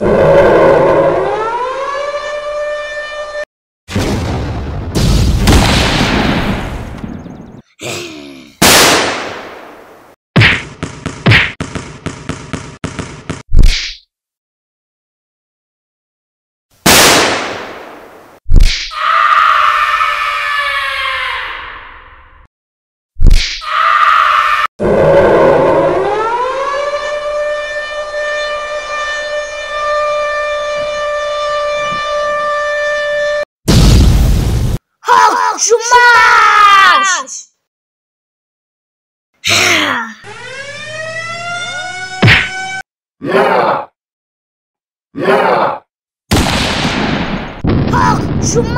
Yeah. 哦，朱妈！啊！呀！呀！哦，朱妈！